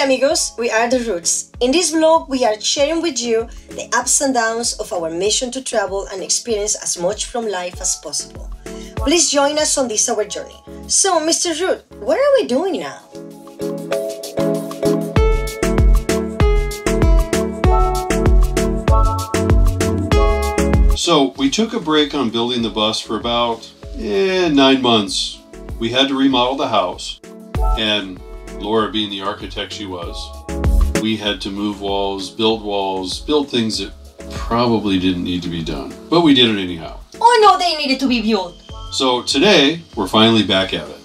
Hola amigos, we are The Roots. In this vlog, we are sharing with you the ups and downs of our mission to travel and experience as much from life as possible. Please join us on this our journey. So, Mr. Root, what are we doing now? So we took a break on building the bus for about eh, nine months. We had to remodel the house, and Laura, being the architect she was, we had to move walls, build walls, build things that probably didn't need to be done. But we did it anyhow. Oh no, they needed to be built. So today, we're finally back at it.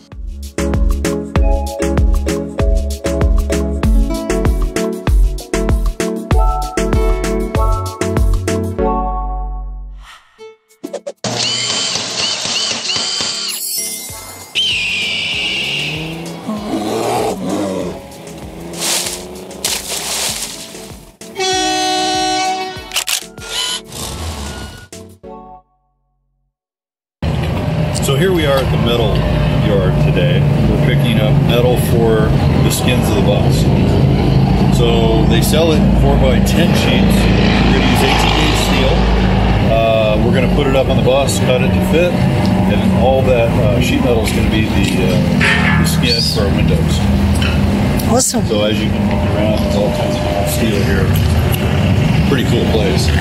So here we are at the metal yard today. We're picking up metal for the skins of the bus. So they sell it 4x10 sheets. We're going to use 18 gauge steel. Uh, we're going to put it up on the bus, cut it to fit, and all that uh, sheet metal is going to be the, uh, the skin for our windows. Awesome. So as you can look around, there's all kinds of steel here. Pretty cool place.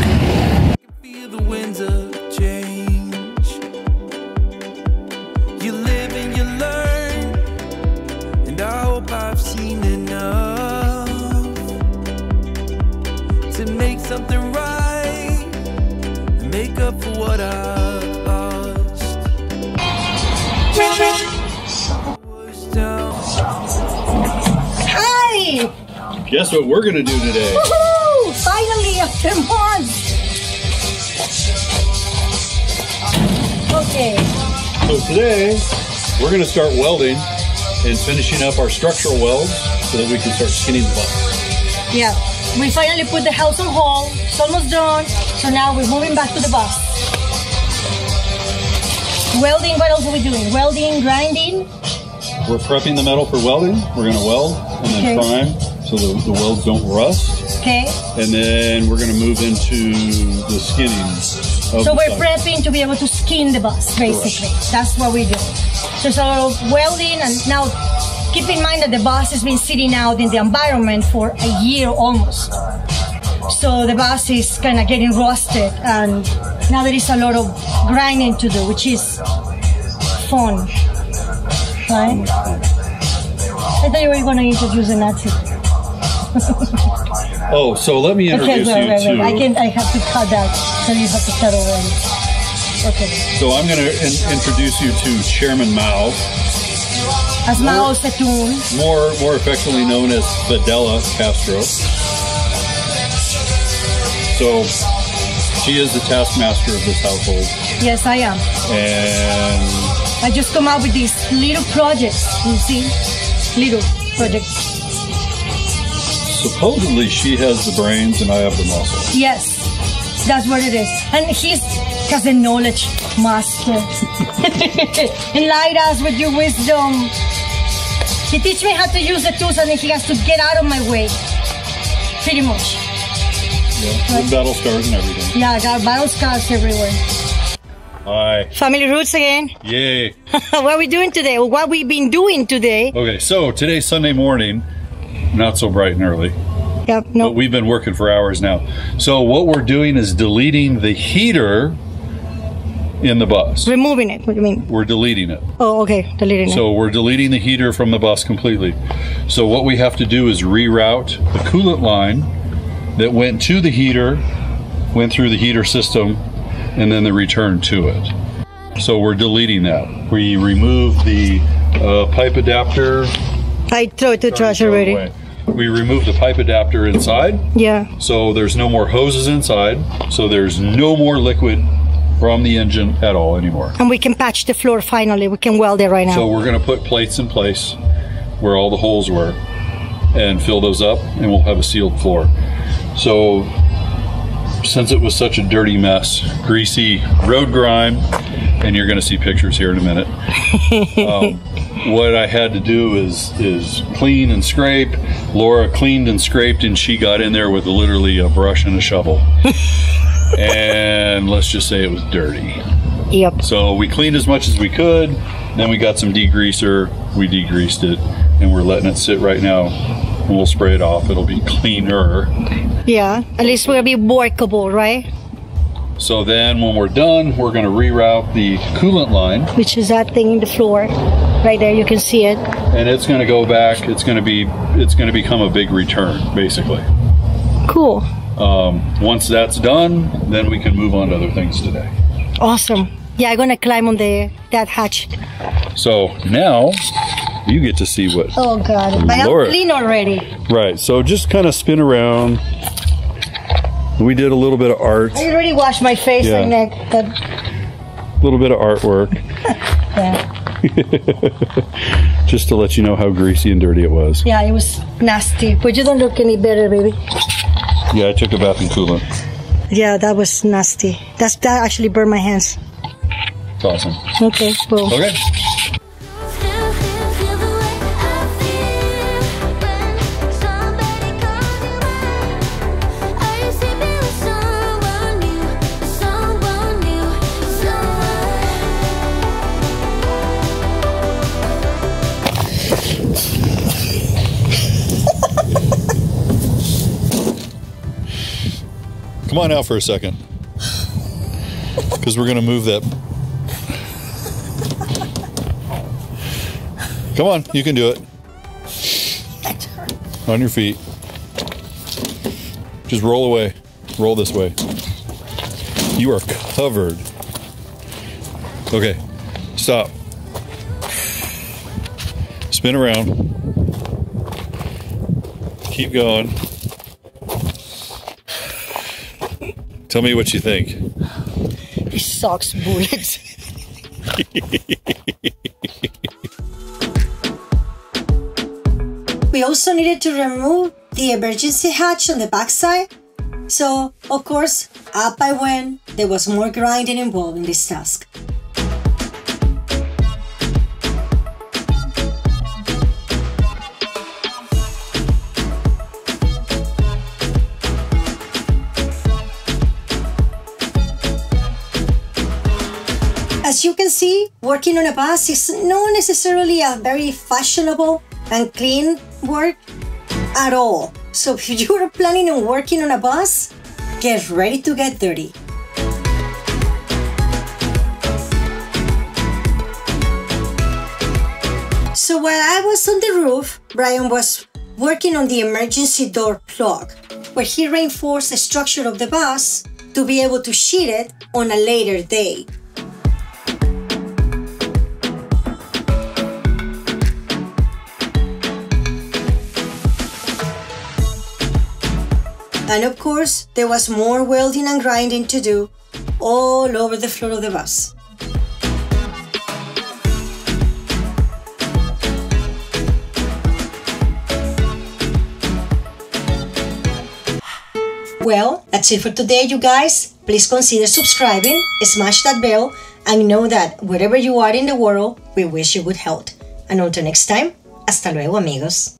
Guess what we're going to do today? Woohoo! Finally, after months! Okay. So today, we're going to start welding and finishing up our structural welds so that we can start skinning the bus. Yeah, we finally put the house on hold. It's almost done. So now we're moving back to the bus. Welding, what else are we doing? Welding, grinding. We're prepping the metal for welding. We're going to weld and then Okay. prime so the, the welds don't rust. Okay. And then we're going to move into the skinning. So we're prepping to be able to skin the bus, basically. That's what we do. So it's a lot of welding, and now keep in mind that the bus has been sitting out in the environment for a year almost. So the bus is kind of getting rusted, and now there is a lot of grinding to do, which is fun. Right? I thought you were going to introduce the Nazi. Oh, so let me Okay, introduce wait, you wait, to. wait. I can. I have to cut that, so you have to start over. Okay. So I'm going to in- introduce you to Chairman Mao, As Mao Zedong. more more affectionately known as Fidela Castro. So she is the taskmaster of this household, Yes, I am. and I just come out with these little projects. You see, little projects. Supposedly she has the brains and I have the muscle. Yes, that's what it is. And he's has the knowledge master. Enlighten us with your wisdom. He teach me how to use the tools, and then he has to get out of my way. Pretty much. Yeah, with battle scars and everything. Yeah, I got battle scars everywhere. Hi, Family roots again. yay! what are we doing today? What we've been doing today? Okay, so today's Sunday morning, not so bright and early. Yep. No. but we've been working for hours now. So what we're doing is deleting the heater in the bus. removing it. What do you mean? We're deleting it. Oh, okay. Deleting it. So we're deleting the heater from the bus completely. So what we have to do is reroute the coolant line that went to the heater, went through the heater system, and then the return to it. So we're deleting that. We remove the uh, pipe adapter. I throw it to trash already. away. We remove the pipe adapter inside. Yeah. So there's no more hoses inside. So there's no more liquid from the engine at all anymore. And we can patch the floor finally. We can weld it right now. So we're going to put plates in place where all the holes were and fill those up and we'll have a sealed floor. So since it was such a dirty mess, greasy road grime, and you're going to see pictures here in a minute. Um, what I had to do is is clean and scrape. Laura cleaned and scraped, and she got in there with literally a brush and a shovel. and let's just say it was dirty. Yep. So we cleaned as much as we could. Then we got some degreaser. We degreased it, and we're letting it sit right now. And we'll spray it off. It'll be cleaner. Yeah. At least we'll be workable, right? So then, when we're done, we're going to reroute the coolant line, Which is that thing in the floor. Right there, you can see it. and it's going to go back. It's going to be. It's going to become a big return, basically. Cool. Um, once that's done, then we can move on to other things today. Awesome. Yeah, I'm gonna climb on the that hatch. So now you get to see what. Oh god. But Laura. I'm clean already. Right. So just kind of spin around. We did a little bit of art, I already washed my face Yeah. and neck, but a little bit of artwork. just to let you know how greasy and dirty it was. Yeah, it was nasty. But you don't look any better, baby. Yeah, I took a bath in coolant. Yeah, that was nasty. That's that actually burned my hands. It's awesome. Okay, well. Okay. Come on out for a second. Because we're going to move that. Come on, you can do it. On your feet. Just roll away. Roll this way. You are covered. Okay, stop. Spin around. Keep going. Tell me what you think. It sucks bullets. We also needed to remove the emergency hatch on the backside. So, of course, up I went. There was more grinding involved in this task. As you can see, working on a bus is not necessarily a very fashionable and clean work at all. So if you are planning on working on a bus, get ready to get dirty. So while I was on the roof, Brian was working on the emergency door plug, where he reinforced the structure of the bus to be able to sheet it on a later day. And of course, there was more welding and grinding to do all over the floor of the bus. Well, that's it for today, you guys. Please consider subscribing, smash that bell, and know that wherever you are in the world, we wish you good health. And until next time, hasta luego, amigos.